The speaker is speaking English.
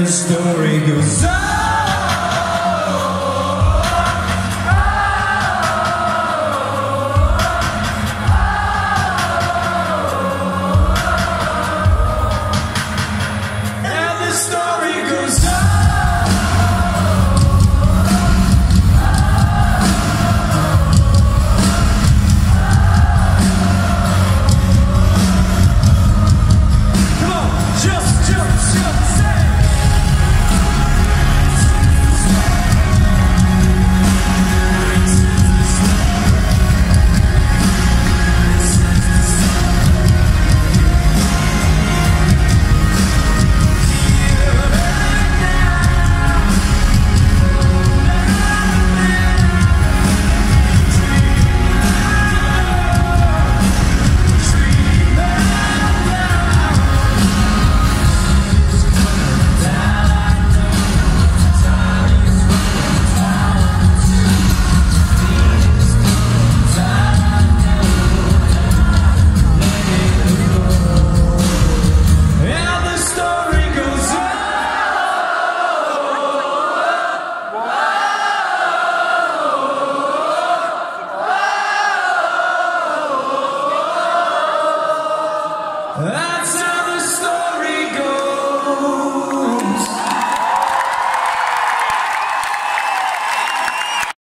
the story goes on That's it.